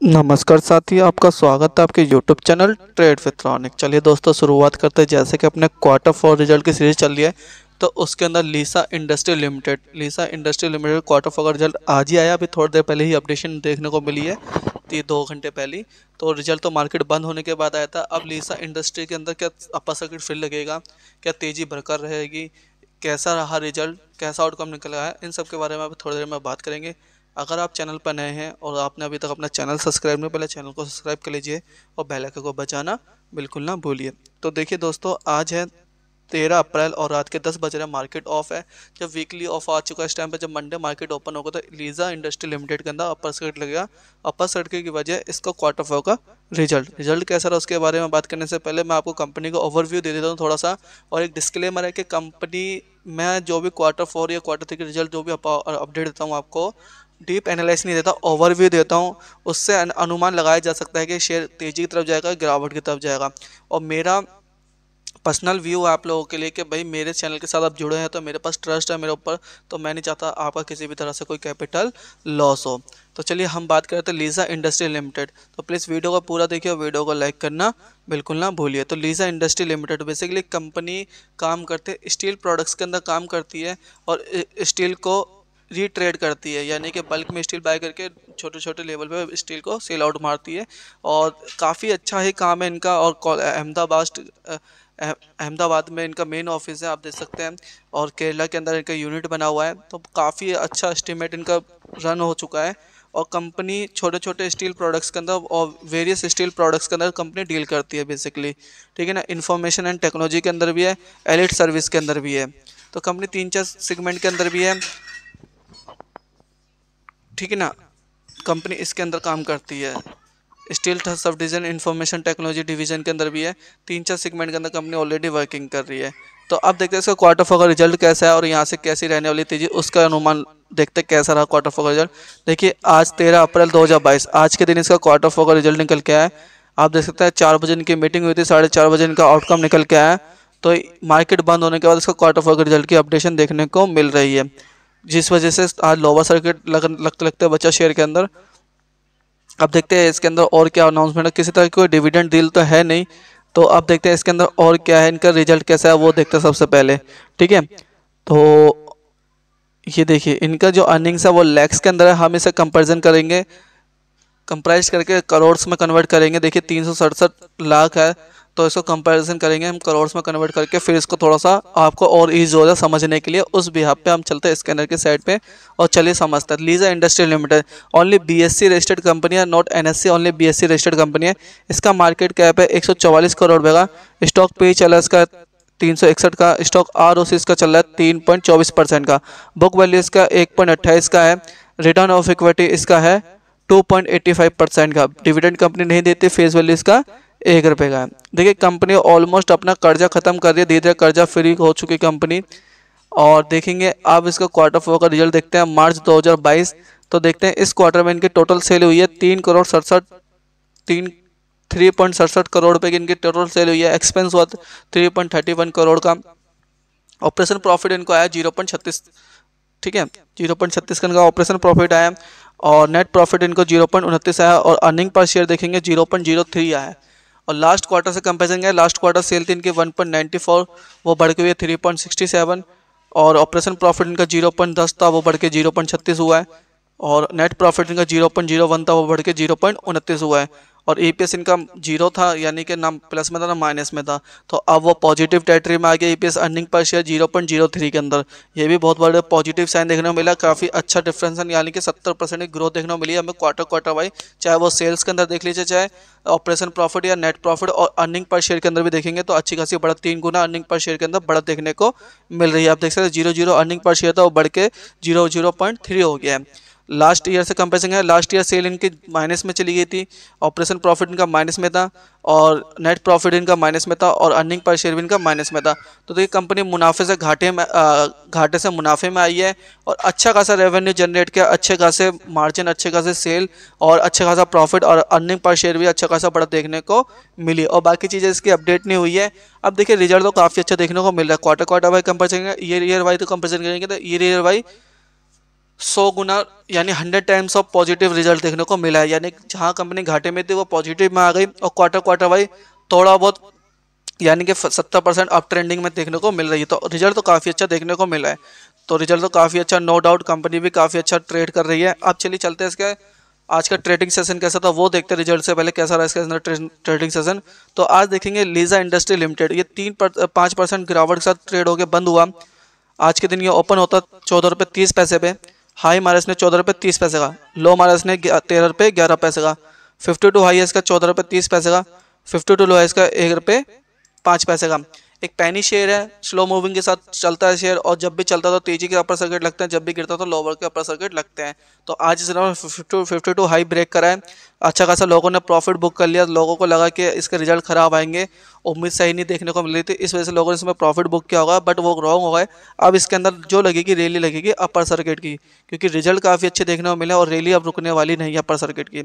नमस्कार साथी, आपका स्वागत है आपके यूट्यूब चैनल ट्रेड विथ्रॉनिक चलिए दोस्तों, शुरुआत करते हैं। जैसे कि अपने क्वार्टर फोर रिज़ल्ट की सीरीज़ चल रही है तो उसके अंदर Lesha industry limited Lesha industry limited quarter four का रिज़ल्ट आज ही आया। अभी थोड़ी देर पहले ही अपडेशन देखने को मिली है ये दो घंटे पहले तो रिज़ल्ट तो मार्केट बंद होने के बाद आया था। अब लीसा इंडस्ट्री के अंदर क्या अपर सर्किट फिर लगेगा, क्या तेज़ी भरकर रहेगी, कैसा रहा रिज़ल्ट कैसा आउटकम निकला है, इन सब के बारे में अभी थोड़ी देर में बात करेंगे। अगर आप चैनल पर नए हैं और आपने अभी तक अपना चैनल सब्सक्राइब नहीं, पहले चैनल को सब्सक्राइब कर लीजिए और बेल आइकन को बचाना बिल्कुल ना भूलिए। तो देखिए दोस्तों, आज है तेरह अप्रैल और रात के दस बज रहे मार्केट ऑफ़ है। जब वीकली ऑफ़ आ चुका है, इस टाइम पे जब मंडे मार्केट ओपन होगा तो लीजा इंडस्ट्री लिमिटेड के अंदर अपर सर्किट लगेगा। अपर सर्किट की वजह इसका क्वार्टर फोर का रिज़ल्ट रिज़ल्ट कैसा रहा उसके बारे में बात करने से पहले मैं आपको कंपनी का ओवरव्यू दे देता हूँ थोड़ा सा। और एक डिस्क्लेमर है कि कंपनी मैं जो भी क्वार्टर फोर या क्वार्टर थ्री के रिज़ल्ट जो भी अपडेट देता हूँ आपको डीप एनालाइज नहीं देता, ओवरव्यू देता हूँ। उससे अनुमान लगाया जा सकता है कि शेयर तेज़ी की तरफ़ जाएगा, गिरावट की तरफ़ जाएगा। और मेरा पर्सनल व्यू आप लोगों के लिए कि भाई मेरे चैनल के साथ आप जुड़े हैं तो मेरे पास ट्रस्ट है मेरे ऊपर तो मैं नहीं चाहता आपका किसी भी तरह से कोई कैपिटल लॉस हो। तो चलिए हम बात करते हैं लीजा इंडस्ट्री लिमिटेड तो प्लीज़ वीडियो को पूरा देखिए और वीडियो को लाइक करना बिल्कुल ना भूलिए। तो Lesha industry limited basically company काम करते स्टील प्रोडक्ट्स के अंदर काम करती है और स्टील को रीट्रेड करती है, यानी कि बल्क में स्टील बाय करके छोटे छोटे लेवल पे स्टील को सेल आउट मारती है। और काफ़ी अच्छा ही काम है इनका, और अहमदाबाद अहमदाबाद में इनका मेन ऑफ़िस है, आप देख सकते हैं। और केरला के अंदर इनका यूनिट बना हुआ है तो काफ़ी अच्छा एस्टिमेट इनका रन हो चुका है। और कंपनी छोटे छोटे स्टील प्रोडक्ट्स के अंदर और वेरियस स्टील प्रोडक्ट्स के अंदर कंपनी डील करती है बेसिकली ठीक है ना? इन्फॉर्मेशन एंड टेक्नोलॉजी के अंदर भी है एलिट सर्विस के अंदर भी है। तो कंपनी तीन चार सेगमेंट के अंदर भी है। ठीक है ना? कंपनी इसके अंदर काम करती है। Steel sub division information technology division के अंदर भी है। तीन चार सेगमेंट के अंदर कंपनी ऑलरेडी वर्किंग कर रही है। तो अब देखते हैं इसका क्वार्टर फोर का रिज़ल्ट कैसा है और यहाँ से कैसी रहने वाली तेज़ी उसका अनुमान देखते कैसा रहा क्वार्टर फोर का रिज़ल्ट देखिए, आज तेरह अप्रैल दो हज़ार बाईस, आज के दिन इसका क्वार्टर फोर का रिज़ल्ट निकल के आया आप देख सकते हैं चार बजे इनकी मीटिंग हुई थी, साढ़े चार बजे इनका आउटकम निकल के आया तो मार्केट बंद होने के बाद इसका क्वार्टर फोर का रिज़ल्ट की अपडेशन देखने को मिल रही है। जिस वजह से आज लोअर सर्किट लग, लगते लगते बचा शेयर के अंदर। अब देखते हैं इसके अंदर और क्या अनाउंसमेंट है। किसी तरह की कोई डिविडेंड डील तो है नहीं तो अब देखते हैं इसके अंदर और क्या है इनका रिज़ल्ट कैसा है वो देखते हैं सबसे पहले ठीक है? तो ये देखिए इनका जो अर्निंग्स है वो लैक्स के अंदर है। हम इसे कंपेरिजन करेंगे कंप्राइज करके करोड्स में कन्वर्ट करेंगे। देखिए तीन सौ सड़सठ लाख है। तो इसको कंपैरिजन करेंगे, हम करोड़ में कन्वर्ट करके फिर इसको थोड़ा सा आपको और ईज हो जाए समझने के लिए। उस बिहार पे हम चलते हैं स्कैनर के साइड पे और चलिए समझते हैं। Lesha industrial limited only BSC registered company है not NSC only BSC registered company है। इसका मार्केट कैप है एक सौ चौवालीस करोड़ रुपये का। स्टॉक पे चला है इसका तीन सौ इकसठ का। स्टॉक आर ओ इसका चल रहा है तीन पॉइंट चौबीस परसेंट का। बुक वैल्यू इसका एक पॉइंट का है। रिटर्न ऑफ़ इक्विटी इसका है two point eighty five percent का। डिविडेंड कंपनी नहीं देती फेस वैल्यू इसका एक रुपये का। है देखिए कंपनी ऑलमोस्ट अपना कर्जा खत्म कर दिया। धीरे धीरे कर्जा फ्री हो चुकी कंपनी और देखेंगे, अब इसका क्वार्टर फोर का रिज़ल्ट देखते हैं। मार्च 2022 तो देखते हैं, इस क्वार्टर में इनकी टोटल सेल हुई है तीन करोड़ सड़सठ, तीन थ्री पॉइंट सड़सठ करोड़ रुपये की इनकी टोटल सेल हुई है। एक्सपेंस हुआ three point thirty one crore का। ऑपरेशन प्रॉफिट इनको आया ज़ीरो पॉइंट छत्तीस, ठीक है? ज़ीरो पॉइंट छत्तीस का इनका ऑपरेशन प्रॉफिट आया। और नेट प्रॉफिट इनको ज़ीरो पॉइंट उनतीस आया। और अर्निंग पर शेयर देखेंगे, ज़ीरो पॉइंट ज़ीरो थ्री आया। और लास्ट क्वार्टर से कंपेरिजन गया लास्ट क्वार्टर सेल थी इनके 1.94 वो बढ़ के हुए है 3.67 और ऑपरेशन प्रॉफिट इनका 0.10 था, वो बढ़ के 0.36 हुआ है और नेट प्रॉफिट इनका 0.01 था, वो बढ़ के 0.29 हुआ है। और ईपीएस इनका ज़ीरो था, यानी कि ना प्लस में था, ना माइनस में था। तो अब वो पॉजिटिव टेरिटरी में आ गया EPS earning per share zero point zero three के अंदर। ये भी बहुत बड़े पॉजिटिव साइन देखने को मिला, काफ़ी अच्छा डिफरेंस है, यानी कि सत्तर परसेंट की ग्रोथ देखने को मिली हमें क्वार्टर क्वार्टर वाई, चाहे वो सेल्स के अंदर देख लीजिए, चाहे ऑपरेशन प्रॉफिट या नेट प्रॉफिट और अर्निंग पर शेयर के अंदर भी देखेंगे तो अच्छी खासी बढ़त, तीन गुना अर्निंग पर शेयर के अंदर बढ़त देखने को मिल रही है। आप देख सकते हैं zero zero earning per share था, वो बढ़ के ज़ीरो ज़ीरो पॉइंट थ्री हो गया है। लास्ट ईयर से कंपेरिजन है, लास्ट ईयर सेल इनकी माइनस में चली गई थी, ऑपरेशन प्रॉफिट इनका माइनस में था और नेट प्रॉफिट इनका माइनस में था और अर्निंग पर शेयर भी इनका माइनस में था। तो देखिए, कंपनी मुनाफे से घाटे में घाटे से मुनाफे में आई है और अच्छा खासा रेवेन्यू जनरेट किया, अच्छे खासे मार्जिन अच्छे खासे सेल और अच्छा खासा प्रॉफिट और अर्निंग पर शेयर भी अच्छा खासा बड़ा देखने को मिली। और बाकी चीज़ें इसकी अपडेट नहीं हुई है। अब देखिए रिज़ल्ट तो काफ़ी अच्छा देखने को मिल रहा है। Quarter quarter Y comparison year year Y तो कंपेरिजन करेंगे तो ईयर ईयर वाई सौ गुना यानी hundred times of positive result देखने को मिला है। यानी जहाँ कंपनी घाटे में थी वो पॉजिटिव में आ गई और क्वार्टर क्वार्टर वाई थोड़ा बहुत यानी कि सत्तर परसेंट अप ट्रेंडिंग में देखने को मिल रही है। तो रिज़ल्ट तो काफ़ी अच्छा देखने को मिला है। तो रिज़ल्ट तो काफ़ी अच्छा नो डाउट कंपनी भी काफ़ी अच्छा ट्रेड कर रही है। अब चलिए चलते हैं इसके आज का ट्रेडिंग सेशन कैसा था वो देखते हैं रिज़ल्ट से पहले कैसा रहा इसके अंदर ट्रेडिंग सेशन तो आज देखेंगे लीजा इंडस्ट्री लिमिटेड ये तीन पर, पाँच परसेंट गिरावट के साथ ट्रेड होकर बंद हुआ। आज के दिन ये ओपन होता चौदह रुपये तीस पैसे पे। हाई मारा ने चौदह रुपये तीस पैसे का, लो मारा ने तेरह रुपये ग्यारह पैसे का, फिफ्टी टू हाई है इसका चौदह रुपये तीस पैसे का, फिफ्टी टू लो है इसका एक रुपये पाँच पैसे का। एक पैनी शेयर है स्लो मूविंग के साथ चलता है शेयर और जब भी चलता तो तेज़ी के अपर सर्किट लगते हैं, जब भी गिरता तो लोअर के अपर सर्किट लगते हैं। तो आज इस fifty fifty two high break करा है। अच्छा खासा लोगों ने प्रॉफिट बुक कर लिया, लोगों को लगा कि इसके रिज़ल्ट खराब आएँगे। उम्मीद सही नहीं देखने को मिल रही थी, इस वजह से लोगों ने इसमें प्रॉफिट बुक किया होगा बट वो रॉन्ग हो गए। अब इसके अंदर जो लगेगी रैली लगेगी अपर सर्किट की, क्योंकि रिज़ल्ट काफ़ी अच्छे देखने को मिले और रैली अब रुकने वाली नहीं है अपर सर्किट की।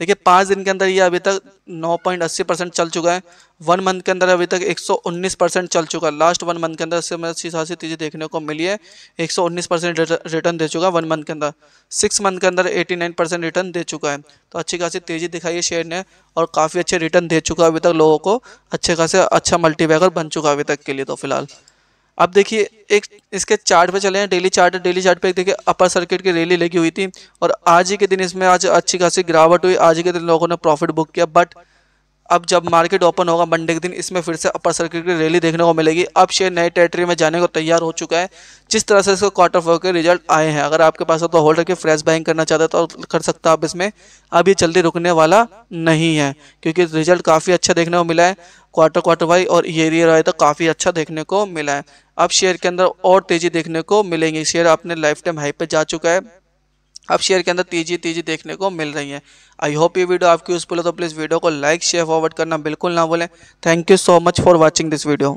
देखिए, पाँच दिन के अंदर ये अभी तक नौ पॉइंट अस्सी परसेंट चल चुका है। वन मंथ के अंदर अभी तक एक सौ उन्नीस परसेंट चल चुका है। लास्ट वन मंथ के अंदर इससे अच्छी खासी तेज़ी देखने को मिली है। एक सौ उन्नीस परसेंट रिटर्न दे चुका है वन मंथ के अंदर। सिक्स मंथ के अंदर एटी नाइन परसेंट रिटर्न दे चुका है। तो अच्छी खासी तेज़ी दिखाई है शेयर ने और काफ़ी अच्छे रिटर्न दे चुका है अभी तक लोगों को। अच्छे खासे अच्छा मल्टीबैगर बन चुका है अभी तक के लिए तो फ़िलहाल। अब देखिए, एक इसके चार्ट पे चले हैं, डेली चार्ट डेली चार्ट पे देखिए, अपर सर्किट की रैली लगी हुई थी, और आज ही के दिन इसमें आज अच्छी खासी गिरावट हुई, आज ही के दिन लोगों ने प्रॉफिट बुक किया बट अब जब मार्केट ओपन होगा मंडे के दिन, इसमें फिर से अपर सर्किट की रैली देखने को मिलेगी। अब शेयर नए टेरिटरी में जाने को तैयार हो चुका है। जिस तरह से इसको क्वार्टर फोर के रिज़ल्ट आए हैं, अगर आपके पास हो तो होल्डर के फ्रेश बाइंग करना चाहते तो कर सकते हो आप इसमें। अब ये जल्दी रुकने वाला नहीं है, क्योंकि रिज़ल्ट काफ़ी अच्छा देखने को मिला है। क्वार्टर क्वार्टर वाई और ईयर वाई तो काफ़ी अच्छा देखने को मिला है। अब शेयर के अंदर और तेज़ी देखने को मिलेंगी। शेयर अपने लाइफ टाइम हाई पर जा चुका है। अब शेयर के अंदर तेज़ी तेज़ी देखने को मिल रही है। आई होप ये वीडियो आपकी यूजफुल है तो प्लीज़ वीडियो को लाइक शेयर फॉरवर्ड करना बिल्कुल ना भूलें। Thank you so much for watching this video